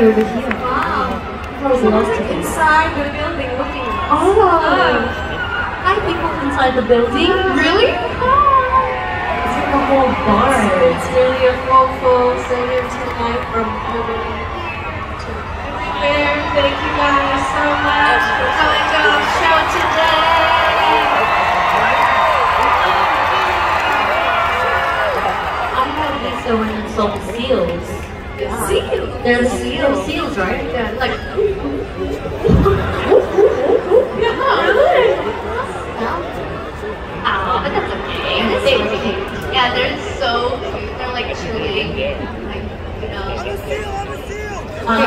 over here. Probably lost it. Inside the building looking. Oh. Hi, people inside the building. Really? It's like a whole bar. It's really a full, full singer tonight from everybody to everywhere. Thank you guys so much for coming to our show today. I had these so when it's all seals. Seals. They're seals, seals, right? Yeah, like. really? Oh, but that's okay. They, yeah, they're so cute. They're like chewing. Like, you know. Uh,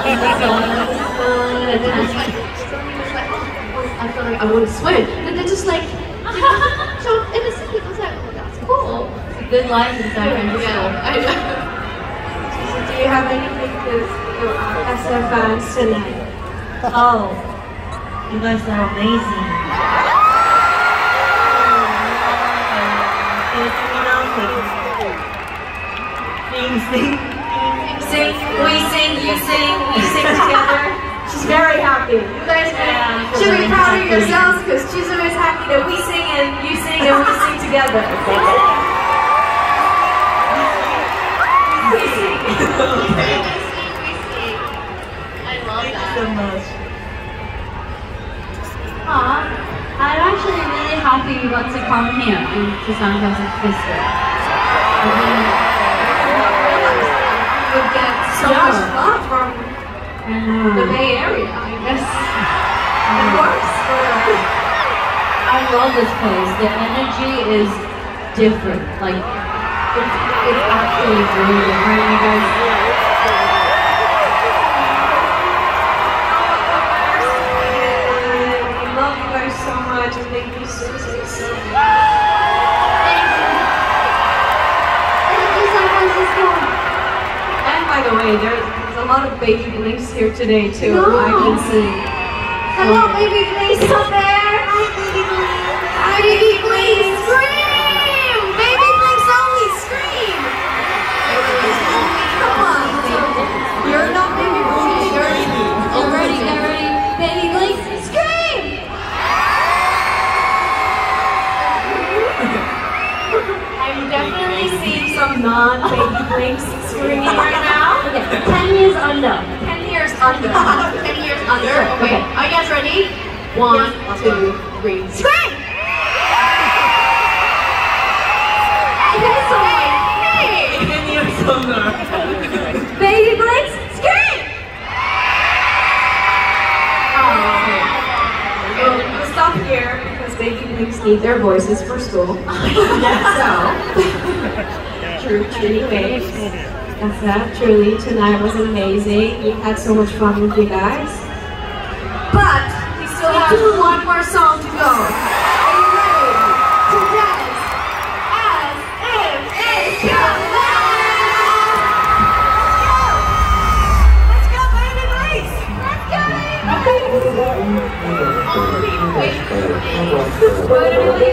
I feel like I want to swim. But they're just like, so innocent. I was like, oh, that's cool. it's a good life inside high Yeah, school. I know. So do you have anything to to, SF fans tonight? Oh, you guys are amazing. Sing, sing. Sing, we sing, you sing, we sing together. She's very happy. You guys Yeah, should be proud of yourselves because she's always happy that we sing and you sing and we sing together. We sing. I much. Aw, I'm actually really happy you got to come here to San. I really- You get so Yeah. much love from the mm-hmm. Bay Area, I guess. For mm-hmm. I love this place. The energy is different. Like, it's, it's actually really different. You guys, way, there's, there's a lot of baby blinks here today too. No. I can see. Hello, baby, please come there. Hi, baby. Hi, baby, please. Scream! Baby, please only scream. Come on. You're not baby blinks. You're Get ready. Baby, please scream. I'm definitely seeing some non-baby blinks screaming right now. Okay, 10 years under. Ten years under. Ten years under. Okay. Are you guys ready? One, two, three. Scream! Hey! Ten years under. Baby blinks, scream! Oh, we'll stop here because baby blinks need their voices for school. so, true, true, anyway, that's that. Truly, tonight was amazing. We had so much fun with you guys. But we still have one more song to go. Are you ready to dance as it's your Let's go, baby! Let's go! Oh,